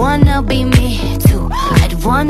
wanna be me too. I'd wanna